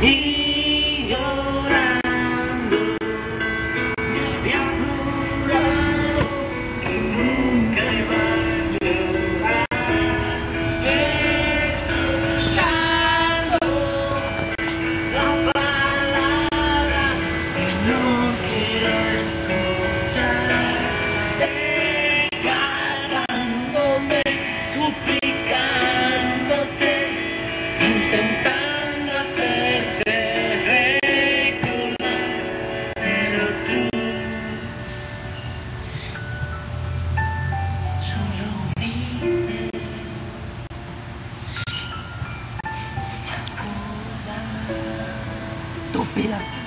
Y llorando me había jurado que nunca iba a llorar, escuchando la palabra que no quiero escuchar, desgarrándome, suplicándote, intentando. 都别了。